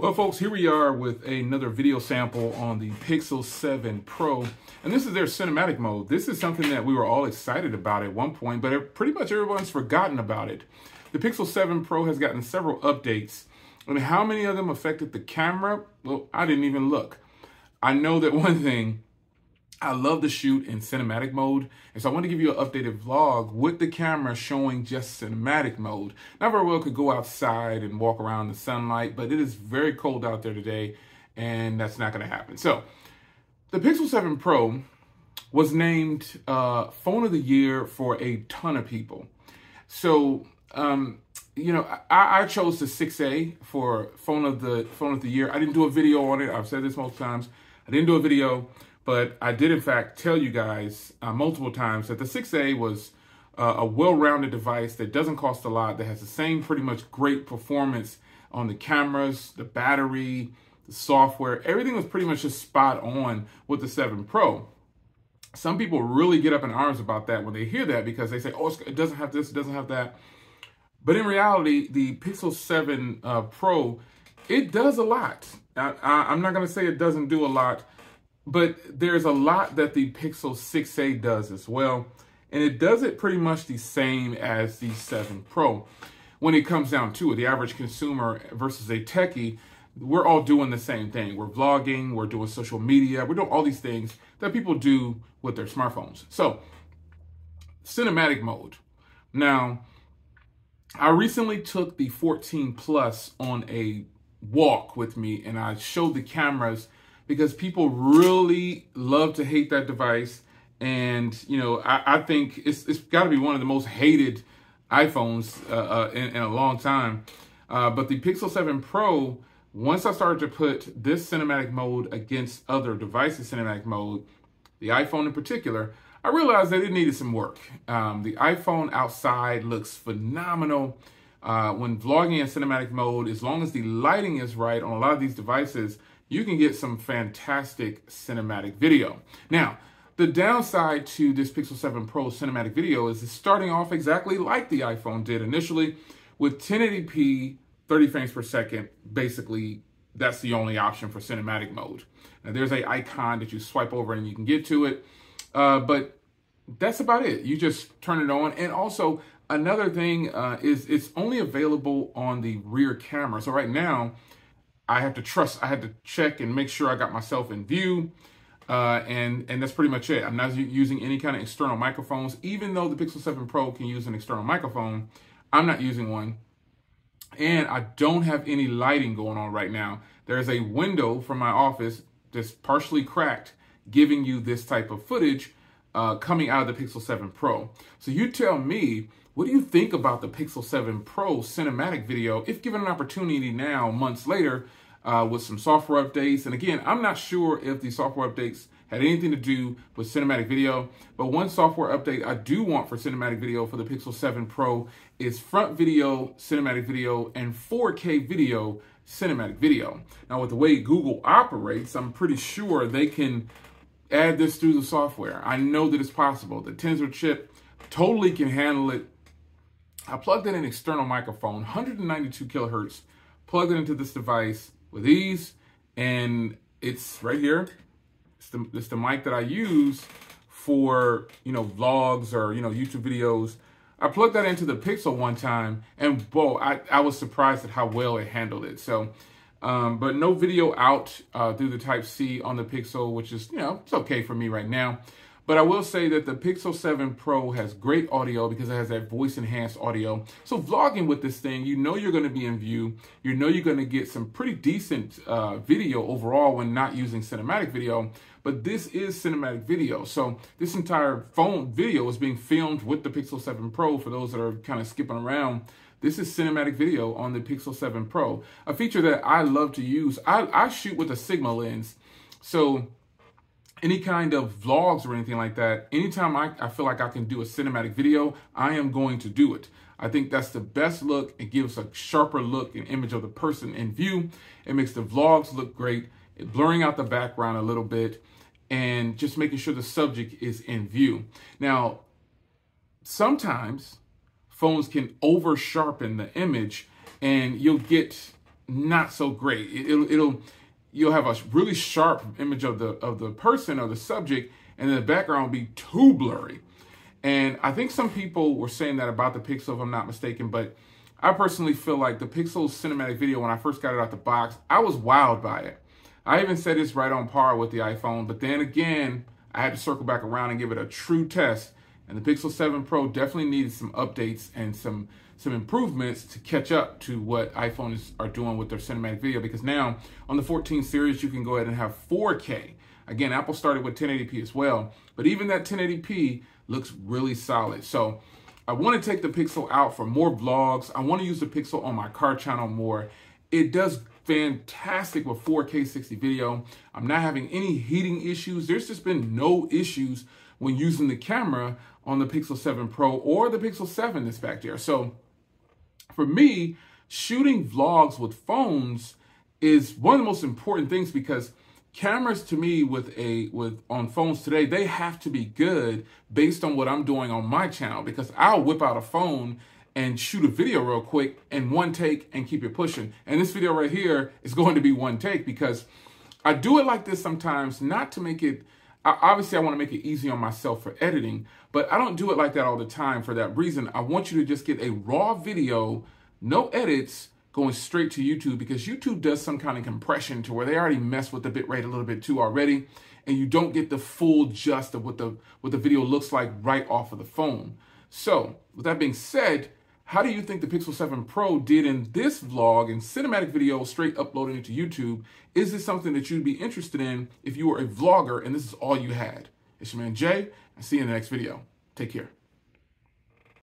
Well, folks, here we are with another video sample on the Pixel 7 Pro. And this is their cinematic mode. This is something that we were all excited about at one point, but pretty much everyone's forgotten about it. The Pixel 7 Pro has gotten several updates. And how many of them affected the camera? Well, I didn't even look. I know that one thing I love to shoot in cinematic mode, and so I want to give you an updated vlog with the camera showing just cinematic mode. Not very well could go outside and walk around the sunlight, but it is very cold out there today, and that's not going to happen. So, the Pixel 7 Pro was named uh, Phone of the Year for a ton of people. So, um, you know, I, I, chose the 6A for Phone of the Phone of the Year. I didn't do a video on it. I've said this multiple times. I didn't do a video but I did, in fact, tell you guys uh, multiple times that the 6A was uh, a well-rounded device that doesn't cost a lot, that has the same pretty much great performance on the cameras, the battery, the software. Everything was pretty much just spot on with the 7 Pro. Some people really get up in arms about that when they hear that because they say, oh, it doesn't have this, it doesn't have that. But in reality, the Pixel 7 uh, Pro, it does a lot. I, I'm not going to say it doesn't do a lot, but there's a lot that the Pixel 6a does as well. And it does it pretty much the same as the 7 Pro. When it comes down to it, the average consumer versus a techie, we're all doing the same thing. We're vlogging, we're doing social media, we're doing all these things that people do with their smartphones. So, cinematic mode. Now, I recently took the 14 Plus on a walk with me and I showed the cameras because people really love to hate that device. And, you know, I, I think it's, it's got to be one of the most hated iPhones uh, uh, in, in, a long time. Uh, but the Pixel 7 Pro, once I started to put this cinematic mode against other devices cinematic mode, the iPhone in particular, I realized that it needed some work. Um, the iPhone outside looks phenomenal. Uh, when vlogging in cinematic mode, as long as the lighting is right on a lot of these devices, you can get some fantastic cinematic video. Now, the downside to this Pixel 7 Pro cinematic video is it's starting off exactly like the iPhone did initially with 1080p, 30 frames per second. Basically, that's the only option for cinematic mode. Now, there's a icon that you swipe over and you can get to it, uh, but that's about it. You just turn it on. And also, another thing uh, is it's only available on the rear camera. So right now, I have to trust, I had to check and make sure I got myself in view. Uh, and, and that's pretty much it. I'm not using any kind of external microphones. Even though the Pixel 7 Pro can use an external microphone, I'm not using one. And I don't have any lighting going on right now. There's a window from my office that's partially cracked, giving you this type of footage uh, coming out of the Pixel 7 Pro. So you tell me, what do you think about the Pixel 7 Pro cinematic video if given an opportunity now, months later, uh, with some software updates. And again, I'm not sure if the software updates had anything to do with cinematic video, but one software update I do want for cinematic video for the Pixel 7 Pro is front video, cinematic video, and 4K video, cinematic video. Now with the way Google operates, I'm pretty sure they can add this through the software. I know that it's possible. The Tensor chip totally can handle it. I plugged in an external microphone, 192 kilohertz, plugged it into this device, with ease. And it's right here. It's the, it's the mic that I use for, you know, vlogs or, you know, YouTube videos. I plugged that into the Pixel one time and whoa, I, I was surprised at how well it handled it. So, um, but no video out uh, through the Type-C on the Pixel, which is, you know, it's okay for me right now. But I will say that the Pixel 7 Pro has great audio because it has that voice enhanced audio. So vlogging with this thing, you know you're going to be in view. You know you're going to get some pretty decent uh, video overall when not using cinematic video. But this is cinematic video. So this entire phone video is being filmed with the Pixel 7 Pro for those that are kind of skipping around. This is cinematic video on the Pixel 7 Pro, a feature that I love to use. I, I shoot with a Sigma lens. So any kind of vlogs or anything like that, anytime I, I feel like I can do a cinematic video, I am going to do it. I think that's the best look. It gives a sharper look and image of the person in view. It makes the vlogs look great, blurring out the background a little bit, and just making sure the subject is in view. Now, sometimes phones can over sharpen the image and you'll get not so great. It, will it'll you'll have a really sharp image of the of the person or the subject, and the background will be too blurry. And I think some people were saying that about the Pixel, if I'm not mistaken, but I personally feel like the Pixel cinematic video, when I first got it out the box, I was wowed by it. I even said it's right on par with the iPhone, but then again, I had to circle back around and give it a true test. And the Pixel 7 Pro definitely needed some updates and some some improvements to catch up to what iPhones are doing with their cinematic video because now on the 14 series you can go ahead and have 4K. Again, Apple started with 1080p as well, but even that 1080p looks really solid. So I want to take the Pixel out for more vlogs. I want to use the Pixel on my car channel more. It does fantastic with 4K 60 video. I'm not having any heating issues. There's just been no issues when using the camera on the Pixel 7 Pro or the Pixel 7 that's back there. So for me, shooting vlogs with phones is one of the most important things because cameras to me with a with on phones today they have to be good based on what i'm doing on my channel because i'll whip out a phone and shoot a video real quick and one take and keep it pushing and this video right here is going to be one take because i do it like this sometimes not to make it obviously i want to make it easy on myself for editing but i don't do it like that all the time for that reason i want you to just get a raw video no edits going straight to YouTube because YouTube does some kind of compression to where they already mess with the bitrate a little bit too already, and you don't get the full just of what the what the video looks like right off of the phone. So, with that being said, how do you think the Pixel 7 Pro did in this vlog and cinematic video straight uploading it to YouTube? Is this something that you'd be interested in if you were a vlogger and this is all you had? It's your man Jay, and see you in the next video. Take care.